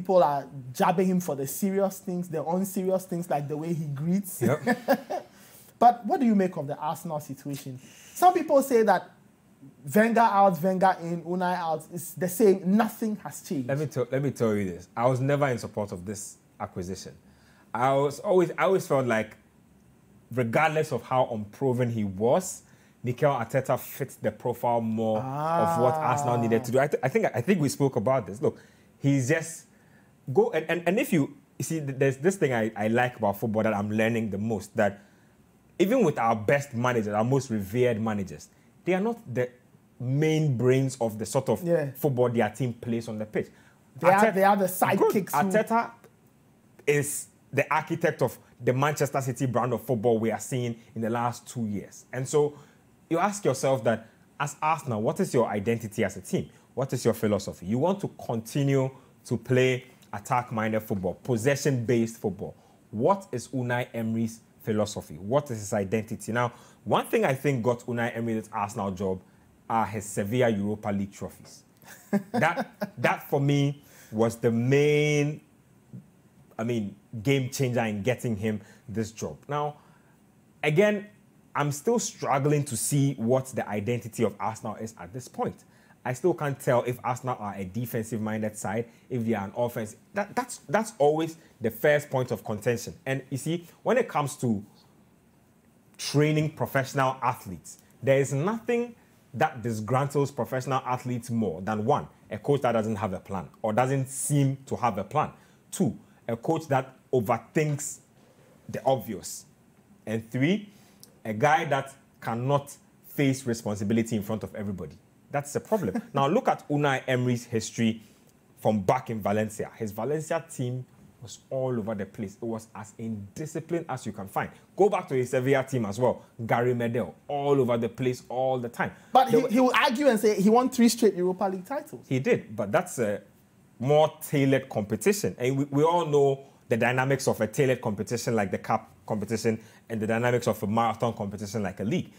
people are jabbing him for the serious things, the unserious things, like the way he greets. Yep. But what do you make of the Arsenal situation? Some people say that Wenger out, Wenger in, Unai out. It's the same. Nothing has changed. Let me tell, let me tell you this. I was never in support of this acquisition. I was always I always felt like, regardless of how unproven he was, Mikel Arteta fits the profile more of what Arsenal needed to do. I, th- I think I think we spoke about this. Look, he's just go and, and, and if you, you see, there's this thing I, I like about football that I'm learning the most that even with our best managers, our most revered managers, they are not the main brains of the sort of Yeah. football their team plays on the pitch. They are- they are the sidekicks. Arteta is the architect of the Manchester City brand of football we are seeing in the last two years. And so you ask yourself that as Arsenal, what is your identity as a team? What is your philosophy? You want to continue to play attack-minded football, possession-based football. What is Unai Emery's philosophy? What is his identity? Now, one thing I think got Unai Emery's Arsenal job are his Sevilla Europa League trophies. that that for me was the main I mean, game changer in getting him this job. Now, again, I'm still struggling to see what the identity of Arsenal is at this point. I still can't tell if Arsenal are a defensive-minded side, if they are an offense. That, that's that's always the first point of contention. And you see, when it comes to training professional athletes, there is nothing that disgruntles professional athletes more than one, a coach that doesn't have a plan or doesn't seem to have a plan. Two, a coach that overthinks the obvious. And three, a guy that cannot face responsibility in front of everybody. That's the problem. now look at Unai Emery's history from back in Valencia. His Valencia team was all over the place. It was as indisciplined as you can find. Go back to his Sevilla team as well. Gary Medel, all over the place all the time. But he, he will argue and say he won three straight Europa League titles. he did, but that's a more tailored competition. And we, we all know the dynamics of a tailored competition like the cup competition and the dynamics of a marathon competition like a league.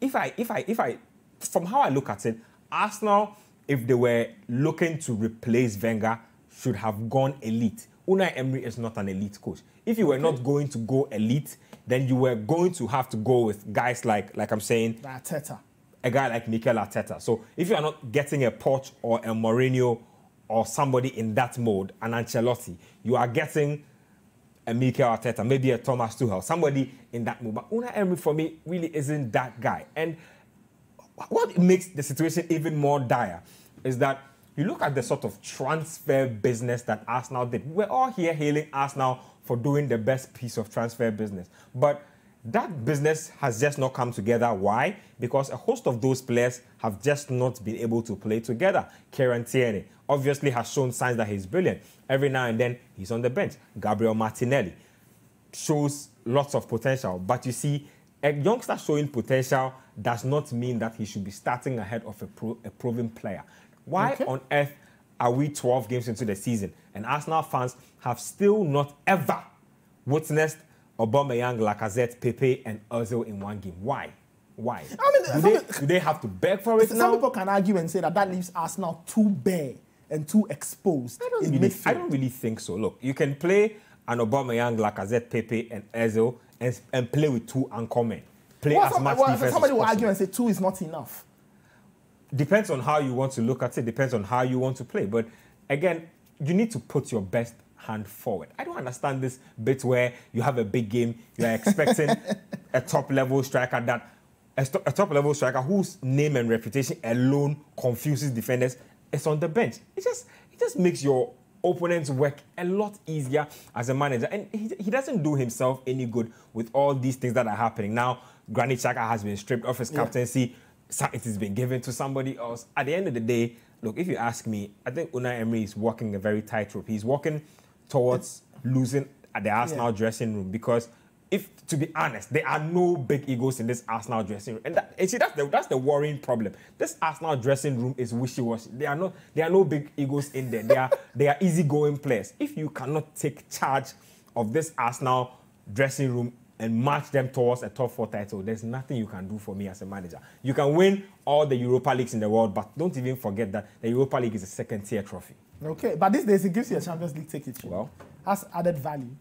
If I, if I, if I, from how I look at it, Arsenal, if they were looking to replace Wenger, should have gone elite. Unai Emery is not an elite coach. If you were not going to go elite, then you were going to have to go with guys like, like I'm saying, Arteta. a guy like Mikel Arteta. So if you are not getting a Poch or a Mourinho or somebody in that mode, an Ancelotti, you are getting a Mikel Arteta, maybe a Thomas Tuchel, somebody in that mode. But Unai Emery for me really isn't that guy. And what makes the situation even more dire is that you look at the sort of transfer business that Arsenal did. We're all here hailing Arsenal for doing the best piece of transfer business. But that business has just not come together. Why? Because a host of those players have just not been able to play together. Kieran Tierney obviously has shown signs that he's brilliant. Every now and then he's on the bench. Gabriel Martinelli shows lots of potential. But you see, a youngster showing potential does not mean that he should be starting ahead of a, pro, a proven player. Why Okay. on earth are we 12 games into the season and Arsenal fans have still not ever witnessed Aubameyang, Lacazette, Pepe, and Ozil in one game? Why? Why? I mean, do, they, people- do they have to beg for it Some now? people can argue and say that that leaves Arsenal too bare and too exposed I don't, in really. I don't really think so. Look, you can play an Aubameyang, Lacazette, Pepe, and Ozil, and, and play with two anchor men. Play Well, as some- much well, defense somebody will argue and say two is not enough. depends on how you want to look at it, depends on how you want to play. But again, you need to put your best hand forward. I don't understand this bit where you have a big game, you are expecting a top level striker that a, a top level striker whose name and reputation alone confuses defenders is on the bench. It just it just makes your opponent's work a lot easier as a manager. And he, he doesn't do himself any good with all these things that are happening. Now, Granit Xhaka has been stripped of his captaincy so- it has been given to somebody else. At the end of the day, look, if you ask me, I think Unai Emery is walking a very tightrope. He's walking towards losing at the Arsenal Yeah. dressing room because if to be honest, there are no big egos in this Arsenal dressing room. And, that, and see, that's the, that's the worrying problem. This Arsenal dressing room is wishy-washy. There are no there are no big egos in there. They are they are easygoing players. If you cannot take charge of this Arsenal dressing room and march them towards a top four title, there's nothing you can do for me as a manager. You can win all the Europa Leagues in the world, but don't even forget that the Europa League is a second tier trophy. Okay, but these days it gives you a Champions League ticket. Well. has added value.